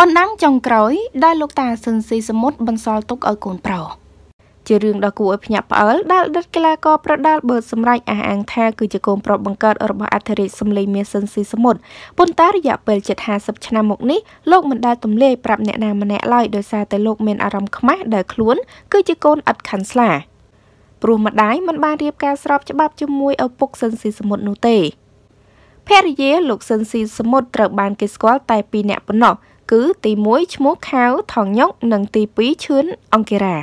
បណ្ដាំចុងក្រោយដែលលោកតាស៊ិនស៊ីសមុទ្របន្សល់ទុកឲ្យកូនប្រុសជារឿងដ៏គួរឲ្យភ្ញាក់ផ្អើលដែលដិតកីឡាករប្រដាល់បឺតសម្រាប់អះអាងថាគឺជាកូនប្រុសបង្កើតរបស់អធិរាជសម្លេងមាសស៊ិនស៊ីសមុទ្រប៉ុន្តែរយៈពេលជិត50ឆ្នាំមកនេះលោកមិនដែលទម្លាយប្រាប់អ្នកណាម្នាក់ឡើយដោយសារតែលោកមានអារម្មណ៍ខ្មាស់ដែលខ្លួនគឺជាកូនឥតខានស្លាព្រោះម្ដាយមិនបានរៀបការស្របច្បាប់ជាមួយឪពុកស៊ិនស៊ីសមុទ្រនោះទេភរិយាលោកស៊ិនស៊ីសមុទ្រត្រូវបានគេស្គាល់តែពីរនាក់ប៉ុណ្ណោះ គឺទី1ឈ្មោះខាវថងញុកនិងទី2ឈឿនអង្គារ៉ា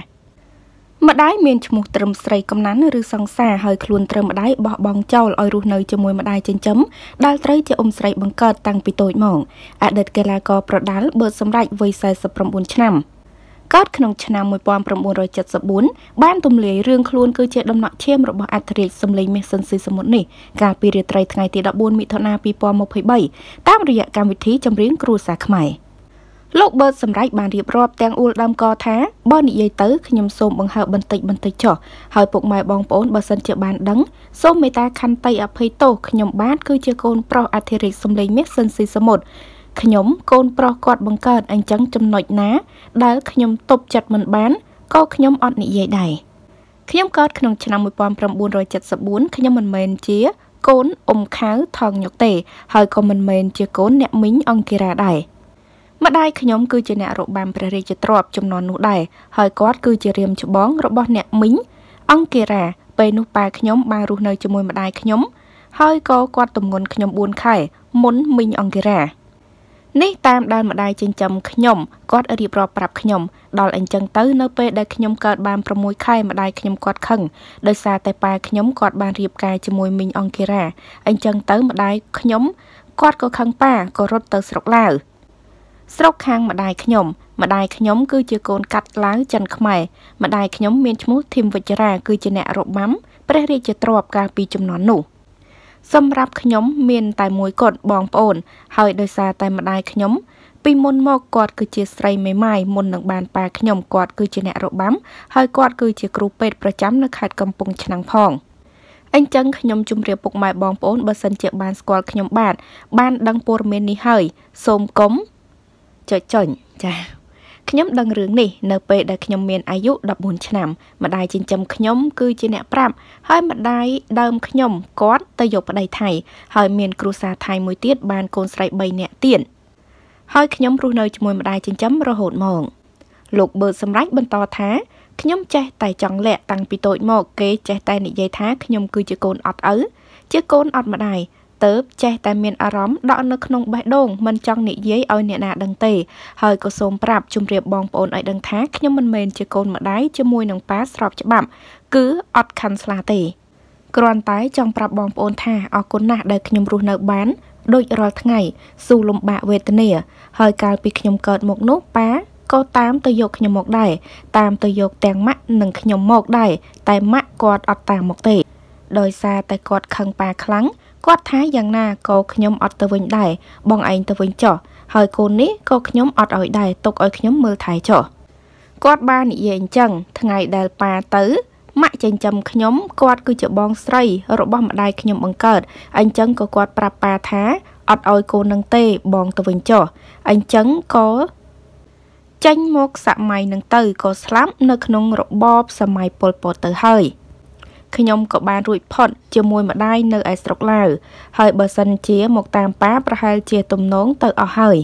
ម្ដាយមានឈ្មោះត្រឹមស្រីកំណាន់ឬសង្សារហើយខ្លួនត្រឹមម្ដាយបោះបង់ចោលឲ្យរស់នៅជាមួយម្ដាយចិញ្ចឹមដែលត្រូវជាអ៊ំស្រីបង្កើតតាំងពីតូចមកអតីតកីឡាករប្រដាល់បឺតសម្រេចវ័យ49ឆ្នាំកើតក្នុងឆ្នាំ1974បានទម្លាយរឿងខ្លួនគឺជាដំណក់ឈាមរបស់អធិរាជសម្លេងមាសសិនស៊ីសមុទ្រនេះកាលពីរាត្រីថ្ងៃទី14មិថុនា2023តាមរយៈកម្មវិធីចម្រៀងគ្រួសារខ្មែរ។ លោកបឺតសម្រេចបានរៀបរាប់ទាំងអួលដើមកថាបើនិយាយទៅខ្ញុំសូមបង្ហើបបន្តិចបន្តិចចុះហើយពុកម៉ែបងប្អូនបើសិនជាបានដឹងសូមមេត្តាខន្តីអភ័យទោសខ្ញុំបាទគឺជាកូនប្រុសអធិរាជសំឡេងមាសសិនស៊ីសមុទ្រខ្ញុំកូនប្រុសគាត់បង្កើតអញ្ចឹងចំណុចណា ដែលខ្ញុំទប់ចិត្តមិនបានក៏ខ្ញុំអត់និយាយដែរខ្ញុំកើតក្នុងឆ្នាំ1974ខ្ញុំមិនមែនជាកូនអ៊ំខាវថងញុកទេ ហើយក៏មិនមែនជាកូនអ្នកមីងអង្គារ៉ាដែរ ម្ដាយខ្ញុំគឺជាអ្នករបាំព្រះរាជទ្រព្យចំនួននោះដែរហើយគាត់គឺជារៀមច្បងរបស់អ្នកមីងអង្គារ៉ាពេលនោះប៉ាខ្ញុំបានរស់នៅជាមួយម្ដាយខ្ញុំ ហើយក៏គាត់ទម្ងន់ខ្ញុំ4ខែមុនមីងអង្គារ៉ានេះតាមដែលម្ដាយចិញ្ចឹមខ្ញុំគាត់រៀបរាប់ប្រាប់ខ្ញុំដល់អញ្ចឹងទៅនៅពេលដែលខ្ញុំកើតបាន6ខែម្ដាយខ្ញុំគាត់ខឹងដោយសារតែប៉ាខ្ញុំគាត់បានរៀបការជាមួយមីងអង្គារ៉ាអញ្ចឹងទៅម្ដាយខ្ញុំគាត់ក៏ខឹងប៉ាក៏រត់ទៅស្រុកឡាវ ស្រុកខាងម្ដាយខ្ញុំម្ដាយខ្ញុំគឺជាកូនកាត់ឡាវចិនខ្មែរម្ដាយខ្ញុំមានឈ្មោះធីមវិជ្ជរាគឺជាអ្នករបាំព្រះរាជទ្រព្យកាលពីចំនួននោះសម្រាប់ខ្ញុំមានតែមួយគត់បងប្អូន ហើយដោយសារតែម្ដាយខ្ញុំពីមុនមកគាត់គឺជាស្រីមេម៉ាយមុននឹងបានប៉ាខ្ញុំគាត់គឺជាអ្នករបាំហើយគាត់គឺជាគ្រូពេទ្យប្រចាំនៅខេត្តកំពង់ឆ្នាំងផងអញ្ចឹងខ្ញុំជម្រាបពុកម៉ែបងប្អូនបើសិនជាបានស្គាល់ខ្ញុំបាទបានដឹងព័ត៌មាននេះហើយសូមកុំ ចុចចុញចាខ្ញុំដឹងរឿងនេះនៅពេលដែលខ្ញុំមានអាយុ14ឆ្នាំម្ដាយចិញ្ចឹមខ្ញុំគឺជាអ្នកប្រាប់ហើយម្ដាយដើមខ្ញុំគាត់ទៅយកប្តីថៃហើយមានគ្រួសារថៃមួយទៀតបានកូនស្រី3នាក់ទៀតហើយខ្ញុំរស់នៅជាមួយម្ដាយចិញ្ចឹមរហូតមកលោកបឺតសម្រេចបន្តថាខ្ញុំចេះតែចង់លាក់តាំងពីតូចមកគេចេះតែនិយាយថាខ្ញុំគឺជាកូនអត់ឪជាកូនអត់ម្ដាយ ទៅចេះតែមានអារម្មណ៍ដកនៅក្នុងបេះដូងមិនចង់និយាយឲ្យអ្នកណាដឹងទេហើយក៏សូមប្រាប់ជម្រាបបងប្អូនឲ្យដឹងថាខ្ញុំមិនមែនជាកូនម្ដាយជាមួយនឹងប៉ាស្របច្បាប់ គឺអត់ខាន់ស្លាទេគ្រាន់តែចង់ប្រាប់បងប្អូនថាអរគុណណាស់ដែលខ្ញុំរស់នៅបានដូចរាល់ថ្ងៃស៊ូលំបាកវេទនា ហើយកាលពីខ្ញុំកើតមកនោះប៉ាក៏តាមទៅយកខ្ញុំមកដែរតាមទៅយកទាំងម៉ាក់និងខ្ញុំមកដែរតែម៉ាក់គាត់អត់តាមមកទេ ដោយសារតែគាត់ខឹងប៉ាខ្លាំង គាត់ថាយ៉ាងណាក៏ខ្ញុំអត់ទៅវិញដែរបងឯងទៅវិញចុះហើយកូននេះក៏ខ្ញុំអត់ឲ្យដែរទុកឲ្យខ្ញុំមើលថែចុះគាត់បាននិយាយអញ្ចឹងថ្ងៃដែលប៉ាទៅម៉ាក់ចិញ្ចឹមខ្ញុំគាត់គឺជាបងស្រីរបស់ម្ដាយខ្ញុំបង្កើតអញ្ចឹងក៏គាត់ប្រាប់ប៉ាថាអត់ឲ្យកូននឹងទេបងទៅវិញចុះអញ្ចឹងក៏ចេញមកសម័យនឹងទៅក៏ស្លាប់នៅក្នុងរបបសម័យប៉ុលពតទៅហើយ ខ្ញុំក៏បានរួចផុតជាមួយម្ដាយនៅឯស្រុកឡាវហើយបើសិនជាមកតាមប៉ាប្រហែលជាទំនងទៅអស់ហើយ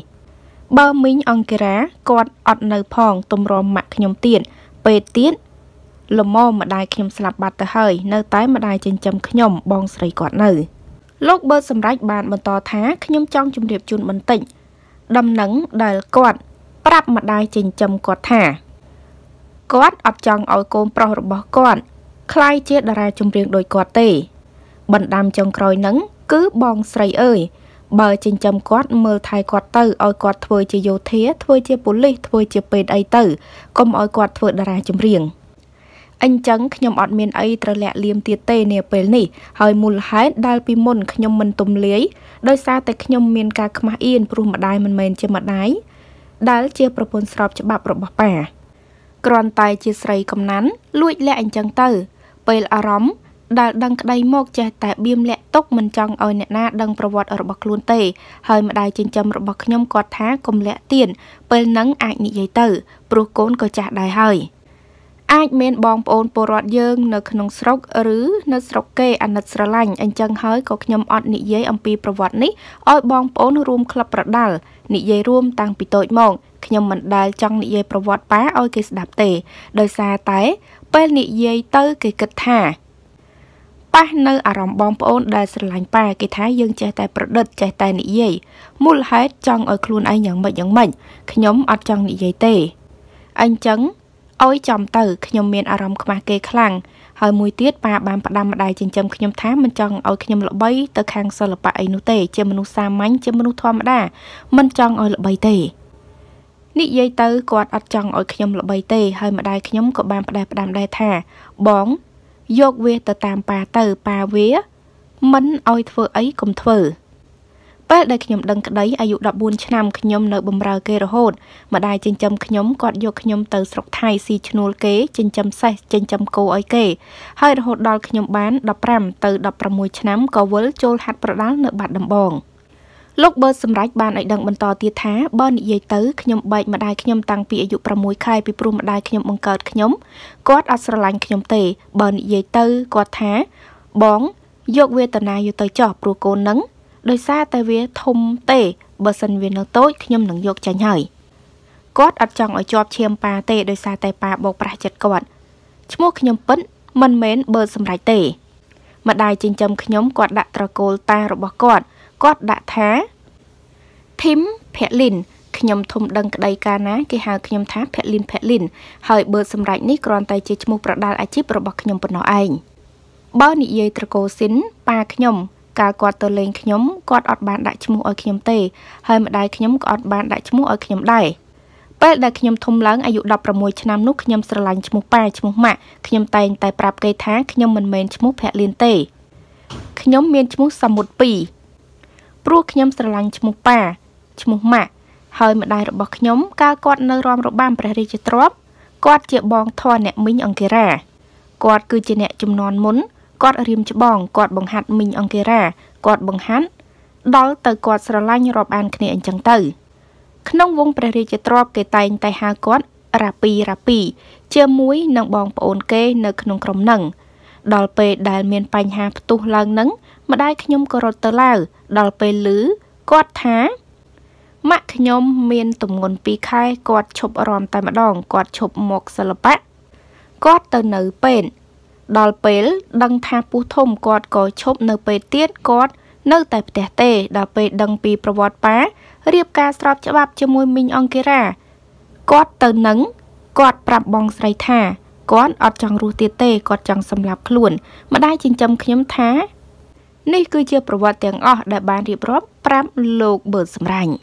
បើមីងអង្គារ៉ាគាត់អត់នៅផងទំរំម៉ាក់ខ្ញុំទៀតពេលទៀតលមម្ដាយខ្ញុំស្លាប់បាត់ទៅហើយនៅតែម្ដាយចិញ្ចឹមខ្ញុំបងស្រីគាត់នៅលោកបឺតសម្រេចបានបន្តថាខ្ញុំចង់ជម្រាបជូនបន្តិចដំណឹងដែលគាត់ប្រាប់ម្ដាយចិញ្ចឹមគាត់ថាគាត់អត់ចង់ឲ្យកូនប្រុសរបស់គាត់ คล้ายជាតារាចម្រៀងដូចគាត់ទេ បណ្ដាំចុងក្រោយនឹងគឺបងស្រីអើយបើចិញ្ចឹមគាត់មើលថែគាត់ទៅឲ្យគាត់ធ្វើជាយោធាធ្វើជាប៉ូលីសធ្វើជាពេទ្យអីទៅកុំឲ្យគាត់ធ្វើតារាចម្រៀងអញ្ចឹងខ្ញុំអត់មានអីត្រូវលាក់លៀមទៀតទេនាពេលនេះហើយមូលហេតុដែលពីមុនខ្ញុំមិនទំលាយដោយសារតែខ្ញុំមានការខ្មាស់អៀនព្រោះម្ដាយមិនមែនជាម្ដាយដែលជាប្រពន្ធស្របច្បាប់របស់ប៉ាគ្រាន់តែជាស្រីកំណាន់លួចលាក់អញ្ចឹងទៅ ពេលអារម្មណ៍ដែលដឹងក្តីមកចេះតែបៀមលាក់ទុកមិនចង់ឲ្យអ្នកណាដឹងប្រវត្តិរបស់ខ្លួនទេ ហើយម្ដាយចិញ្ចឹមរបស់ខ្ញុំគាត់ថាកុំលាក់ទៀនពេលហ្នឹងអាចនិយាយទៅព្រោះកូនក៏ចាស់ដែរហើយអាចមានបងប្អូនពលរដ្ឋយើងនៅក្នុងស្រុកឬនៅស្រុកគេអាណិតស្រឡាញ់អញ្ចឹងហើយក៏ខ្ញុំអត់និយាយអំពីប្រវត្តិនេះឲ្យបងប្អូនរួមក្លឹបប្រដាល់និយាយរួមតាំងពីតូចមក ខ្ញុំមិនដែលចង់និយាយប្រវត្តិប៉ាឲ្យគេស្ដាប់ទេ ដោយសារតែពេលនិយាយទៅគេគិតថាប៉ះនៅអារម្មណ៍បងប្អូនដែលស្រឡាញ់ប៉ាគេថាយើងចេះតែប្រឌិតចេះតែនិយាយមូលហេតុចង់ឲ្យខ្លួនឯងយ៉ាងម៉េចយ៉ាងម៉េចខ្ញុំអត់ចង់និយាយទេអញ្ចឹងអុយចំទៅខ្ញុំមានអារម្មណ៍ខ្មាស់គេខ្លាំងហើយមួយទៀតប៉ាបានផ្ដាំម្ដាយចិញ្ចឹមខ្ញុំថាមិនចង់ឲ្យខ្ញុំល្បីទៅខាងសិល្បៈអីនោះទេ ជាមនុស្សសាមញ្ញជាមនុស្សធម្មតាមិនចង់ឲ្យល្បីទេ និយាយទៅគាត់អត់ចង់ឲ្យខ្ញុំល្បីទេ ហើយម្ដាយខ្ញុំក៏បានផ្ដែផ្ដាំដែរថា បង យកវាទៅតាមប៉ាទៅប៉ាវា មិនឲ្យធ្វើអីកុំធ្វើពេលដែលខ្ញុំដឹងក្តីអាយុ14ឆ្នាំខ្ញុំនៅបម្រើគេរហូតម្ដាយចិញ្ចឹមខ្ញុំគាត់យកខ្ញុំទៅស្រុកថៃស៊ីឈ្នួលគេចិញ្ចឹមសេះចិញ្ចឹមគោឲ្យគេហើយរហូតដល់ខ្ញុំបាន15ទៅ16ឆ្នាំក៏វិលចូលហាត់ប្រដាល់នៅបាត់ដំបង លោកបឺសម្រេចបានឲ្យដឹងបន្តទៀតថាបើនិយាយទៅខ្ញុំបែកម្ដាយខ្ញុំតាំងពីអាយុ6ខែពីព្រោះម្ដាយខ្ញុំបង្កើតខ្ញុំគាត់អត់ស្រឡាញ់ខ្ញុំទេ បើនិយាយទៅគាត់ថា បងយកវេទនាយកទៅចោះព្រោះកូននឹងដោយសារតែវាធំទេបើសិនវានៅតូចខ្ញុំនឹងយកចាញ់ហើយគាត់អត់ចង់ឲ្យជាប់ឈាមប៉ាទេដោយសារតែប៉ាបោកប្រាស់ចិត្តគាត់ឈ្មោះខ្ញុំពិតមិនមែនបើសម្រេចទេម្ដាយចិញ្ចឹមខ្ញុំគាត់ដាក់ត្រកូលតារបស់គាត់ គាត់ដាក់ថា Tim Pelin ខ្ញុំធំដឹងក្តីកាលណាគេហៅខ្ញុំថា Pelin Pelin ហើយបើសម្រេចនេះគ្រាន់តែជាឈ្មោះប្រដាល់អាជីពរបស់ខ្ញុំប៉ុណ្ណោះឯងបើនិយាយត្រកូលស៊ីនប៉ាខ្ញុំកាលគាត់ទៅលេងខ្ញុំគាត់អត់បានដាក់ឈ្មោះឲ្យខ្ញុំទេ ហើយម្ដាយខ្ញុំក៏អត់បានដាក់ឈ្មោះឲ្យខ្ញុំដែរពេលដែលខ្ញុំធំឡើងអាយុ16ឆ្នាំនោះខ្ញុំស្រឡាញ់ឈ្មោះប៉ាឈ្មោះម៉ាក់ខ្ញុំតែងតែប្រាប់គេថាខ្ញុំមិនមែនឈ្មោះភលៀនទេខ្ញុំមានឈ្មោះសមុទ្រ2 ព្រោះខ្ញុំស្រឡាញ់ឈ្មោះប៉ាឈ្មោះម៉ាក់ហើយម្ដាយរបស់ខ្ញុំកាលគាត់នៅរំរបាំព្រះរាជទ្រព្យគាត់ជាបងធរអ្នកមីងអង្គរាគាត់គឺជាអ្នកចំនួនមុនគាត់រៀមច្បងគាត់បង្ហាត់មីងអង្គរាគាត់បង្ហាត់ដល់ទៅគាត់ស្រឡាញ់រាប់អានគ្នាអញ្ចឹងទៅ ក្នុងវងព្រះរាជទ្រព្យគេតែងតែហៅគាត់រ៉ាពីរ៉ាពីជាមួយនឹងបងប្អូនគេនៅក្នុងក្រុមនឹង ដល់ពេលដែលមានបញ្ហាផ្ទុះឡើងនឹងម្ដាយខ្ញុំក៏រត់ទៅឡាវដល់ពេលឮគាត់ថាម៉ាក់ខ្ញុំមានទម្ងន់2ខែគាត់ឈប់រំតែម្ដងគាត់ឈប់មកសិល្បៈគាត់ទៅនៅពេទ្យដល់ពេល ដឹងថាពូធំគាត់ក៏ឈប់នៅពេលទៀតគាត់នៅតែផ្ទះទេដល់ពេលដឹងពីប្រវត្តិប៉ារៀបការស្របច្បាប់ជាមួយមីងអង្គារាគាត់ទៅនឹងគាត់ប្រាប់បងស្រីថា គាត់អត់ចង់រស់ទៀតទេគាត់ចង់សម្លាប់ខ្លួន ម្ដាយចិញ្ចឹមខ្ញុំថានេះគឺជាប្រវត្តិទាំងអស់ដែលបានរៀបរាប់ប្រាប់លោកបឺតសម្រាញ់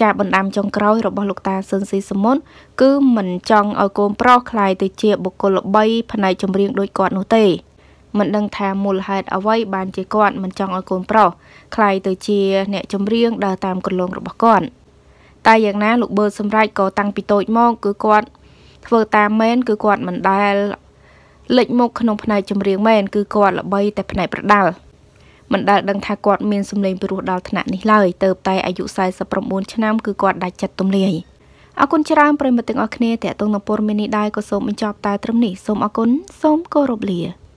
ចាបណ្ដាំចុងក្រោយរបស់លោកតាស៊ុនស៊ីសមុនគឺមិនចង់ឲ្យកូនប្រុសខ្លាយទៅជាបុគ្គលល្បីផ្នែកចម្រៀងដូចគាត់នោះទេមិនដឹងថាមូលហេតុអ្វីបានជាគាត់មិនចង់ឲ្យកូនប្រុសខ្លាយទៅជាអ្នកចម្រៀងដើរតាមគន្លងរបស់គាត់តែយ៉ាងណាលោកបឺតសម្រេចក៏តាំងពីតូចមកគឺគាត់ ធ្វើតាមមែនគឺគាត់មិនដែលលេចមុខក្នុងផ្នែកចម្រៀងមែនគឺគាត់ល្បីតែផ្នែកប្រដាល់មិនដែលដឹងថាគាត់មានសម្លេងពិរោះដល់ថ្នាក់នេះឡើយទៅតែអាយុ49ឆ្នាំគឺគាត់ដាច់ចិត្តទម្លាយអរគុណច្រើនប្រិយមិត្តទាំងអស់គ្នាតេតងនឹងព័ត៌មាននេះដែរក៏សូមបញ្ចប់តែត្រឹមនេះសូមអរគុណសូមគោរពលា